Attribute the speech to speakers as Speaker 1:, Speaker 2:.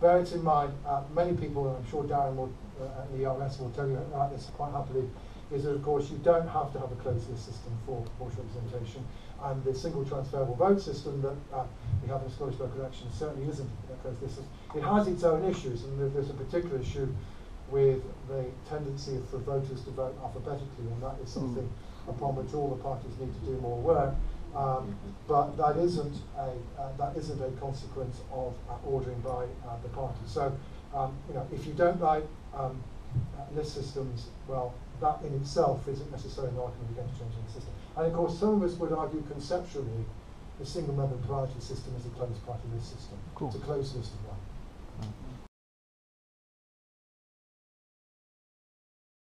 Speaker 1: bear it in mind, uh, many people, and I'm sure Darren will, uh, at the ERS will tell you about this quite happily, is that of course you don't have to have a closed list system for proportional representation and the single transferable vote system that uh, we have in Scottish local elections certainly isn't a closed list system. It has its own issues and there, there's a particular issue with the tendency for voters to vote alphabetically and that is something mm. upon which all the parties need to do more work. Um, but that isn't a uh, that isn't a consequence of uh, ordering by uh, the party. So, um, you know, if you don't like um, uh, list systems, well, that in itself isn't necessarily an argument against changing the system. And of course, some of us would argue conceptually the single member priority system is a closed party list system. Cool. It's a closed list of.